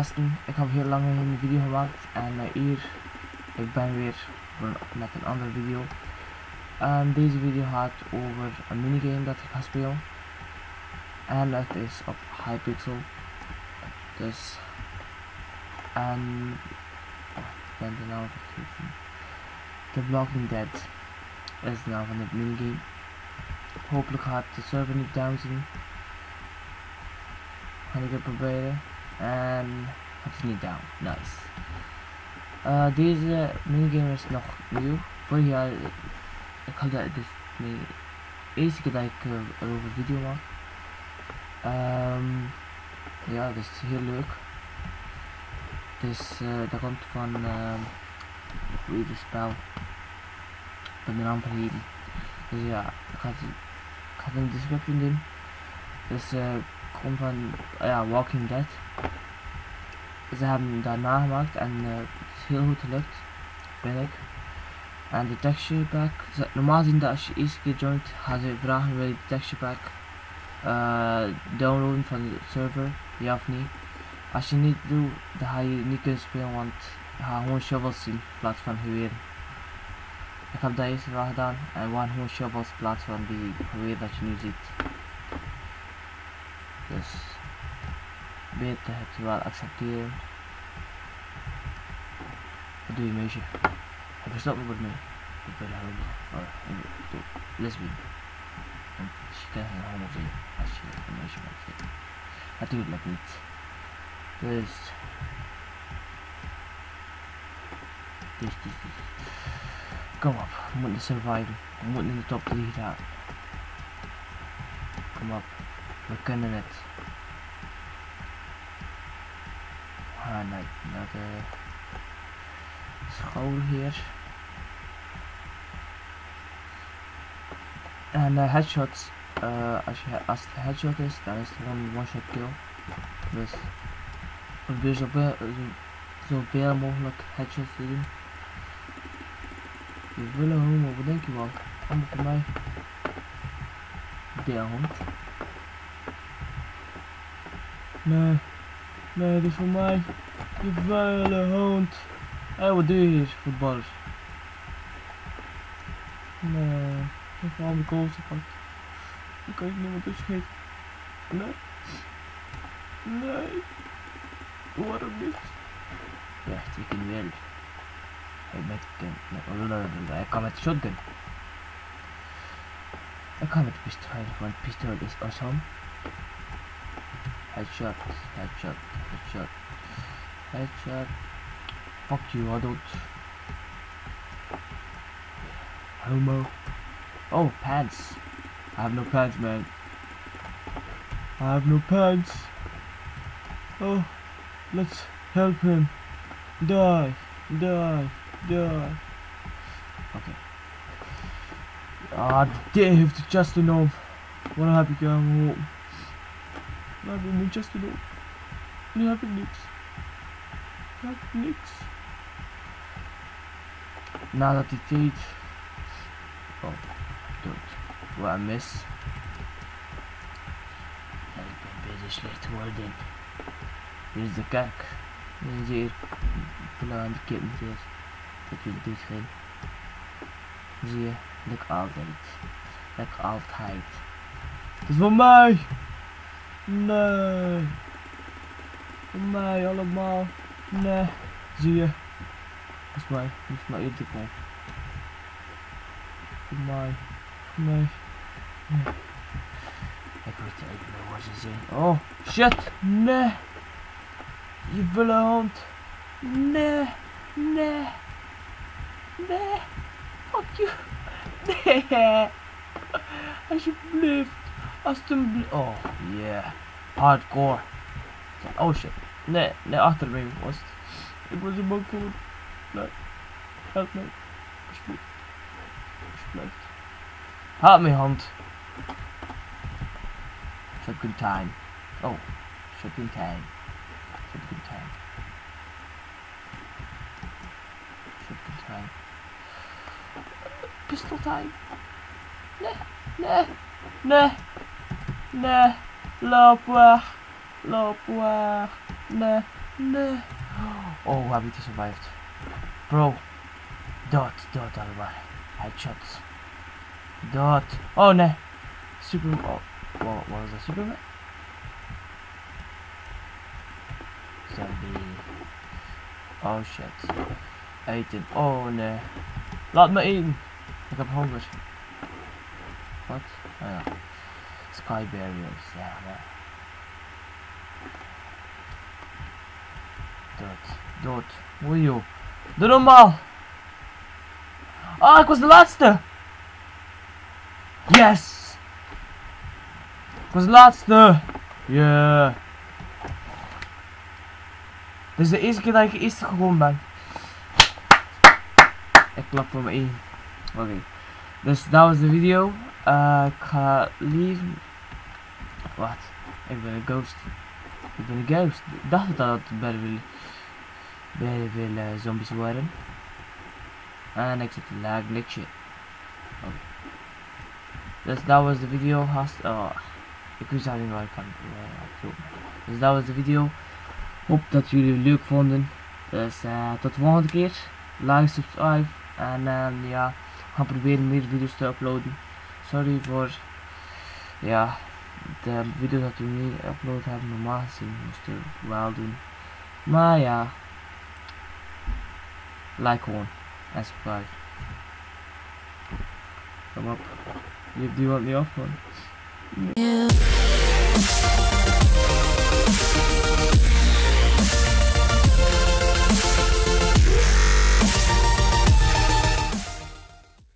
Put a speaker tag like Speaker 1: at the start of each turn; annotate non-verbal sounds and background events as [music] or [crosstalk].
Speaker 1: gasten, ik heb heel lang geen video gemaakt en uh, hier, ik ben weer met een andere video. En deze video gaat over een minigame dat ik ga spelen. En het is op Hypixel. Dus, en, oh, ik ben de naam vergeten. The Walking Dead is de naam van het minigame. Hopelijk gaat de server niet down zien. Ga ik het proberen. En het is niet down. Nice. Uh, deze minigame is nog nieuw. Vorig jaar, ik had dat dus mee. Eerste keer dat ik uh, erover video maak. Um, ja, dat is heel leuk. Dus uh, dat komt van, uh, hoe heet spel? Ik ben de naam vergeten. Dus ja, ik ga het, in de description doen. Dus komt van ja, Walking Dead. Ze hebben dat nagemaakt en uh, het is heel goed gelukt, ben ik. En de texture pack, normaal zien dat als je eerste keer joint, gaan ze vragen wil je de texture pack uh, downloaden van de server, ja of niet. Als je niet doet, dan ga je niet kunnen spelen, want je gaat gewoon shovels zien in plaats van geweren. Ik heb dat eerst wel gedaan en waren gewoon shovels in plaats van die geweer dat je nu ziet. Dus beter het wel accepteren. Wat doe je meisje? Heb je stop me met mij? Ik ben helemaal. Oh, lesbien. Want je kan geen homo zijn als je een meisje bent. Natuurlijk niet. Dus. Dus, dus, dus. Kom op, we moeten surviven. We moeten in de top 3 gaan. Kom op. We kunnen het. We gaan naar, naar de school hier. En uh, headshots, uh, als, je, als het headshot is, dan is het gewoon one shot kill. Dus probeer zoveel, zoveel mogelijk headshots te doen. Je willen homo, wat denk je wel? Allemaal voor mij. De hond. Nee. Nee, dit is voor mij. Je vuile hond. Hé, hey, wat doe je hier, voetballers? Nee. Ik heb al mijn goals gepakt. Dan kan ik niemand geven. Nee. Nee. Waarom niet? Wacht, ik kan wel. Hij met, hij kan met shotgun. Ik kan met pistool, want pistool is awesome. Headshot, headshot, headshot, headshot. Fuck you, adult. Homo. Oh, pants. I have no pants, man. I have no pants. Oh, let's help him. Die, die, die. Okay. Ah, heeft het just enough. Wat heb ik aan geholpen? Nou, ik moet just enough. Nu heb ik niks. Nu heb ik niks. Nadat die tijd... Oh, dood. Wat een mis. Ja, ik ben bezig slecht te worden. Hier is de kerk. Hier is hier. Belangrijk de kippen hier. Dat jullie dit geen. Zie je, luk altijd. Luk altijd. Het is voor mij! Nee. Mij allemaal. Nee. Zie je. Is mij. Is mij kom. Voor mij. Voor mij. Nee. Ik weet niet meer waar ze zijn. Oh, shit. Nee. Je vuile hond. Nee. Nee. Nee. Fuck you. Nee. [laughs] Alsjeblieft. Alsjeblieft. Oh, yeah. Hardcore. Oh shit. Nee, nee, achter mij was. Ik was een bang voor. Nee. Help. Alsjeblieft. Alsjeblieft. Haal mijn hand. Shotgun time. Oh. Shotgun time. Shotgun time. Shotgun time. Pistol time. Nee. Nee. Nee. Nee. Loop weg. Loop weg. Nee. Nee. Oh, hoe heb ik die survived? Bro. Dood, dood allebei. Headshots. Dood. Oh nee. Super. Oh, wat was dat? Superman? Zombie. Oh shit. Eten. Oh nee. Laat me in. Ik heb honger. Wat? Oh ja. Sky barriers. Ja, maar. Dood. Dood. Oei joh. Doe normaal. Ah, ik was de laatste. Yes. Ik was de laatste. Yeah. Dit is de eerste keer dat ik eerste gewoon ben. Ik klap voor me één. Oké. Dus dat was de video. Uh, ik ga leave. Wat? Ik ben een ghost. Ik ben een ghost. Ik dacht dat het bij veel, uh, zombies waren. En ik zit lag glitchen. Oké. Dus dat was de video. Oh, ik wist niet wat ik kan doen. Dus dat was de video. Hoop dat jullie het leuk vonden. Dus uh, tot de volgende keer. Like, subscribe. En ja, gaan proberen meer video's te uploaden. Sorry voor ja, de video dat we niet upload hebben. Normaal gezien moesten we wel doen. Maar ja, like gewoon en subscribe. Kom op. Je hebt die wat niet af man.